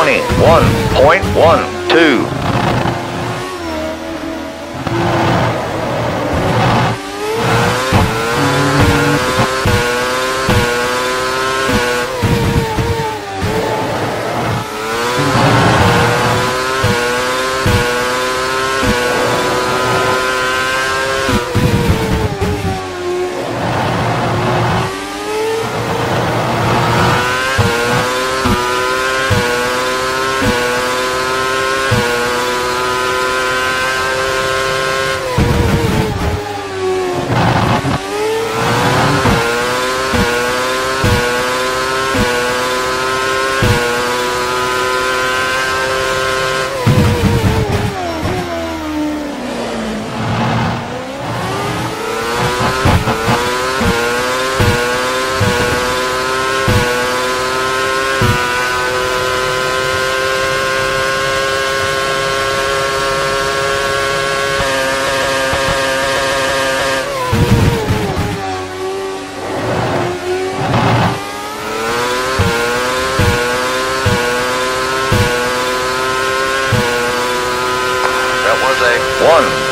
121.12. A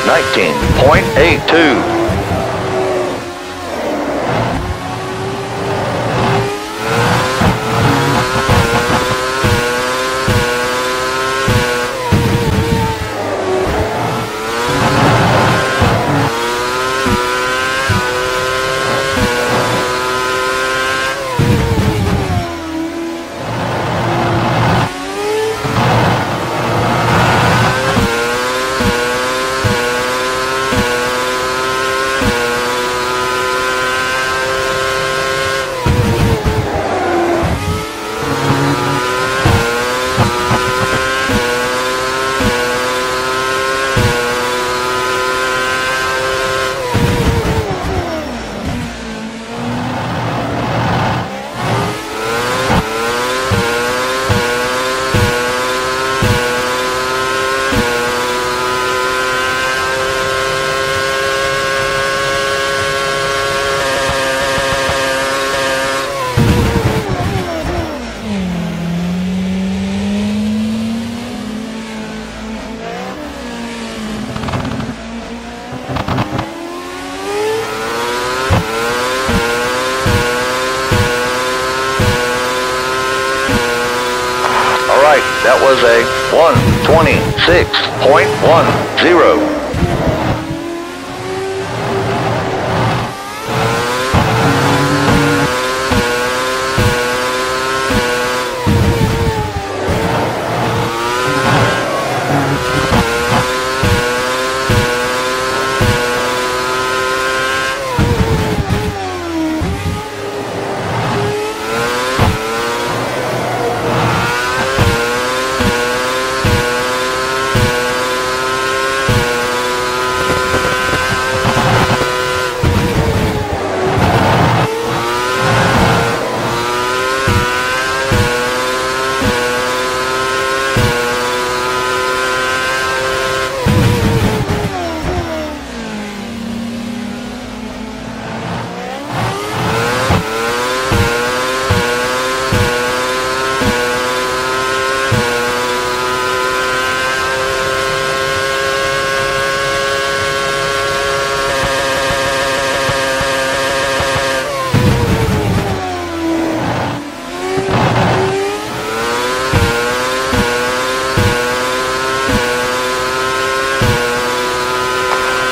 119.82. that was a 126.10.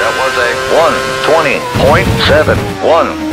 That was a 120.71.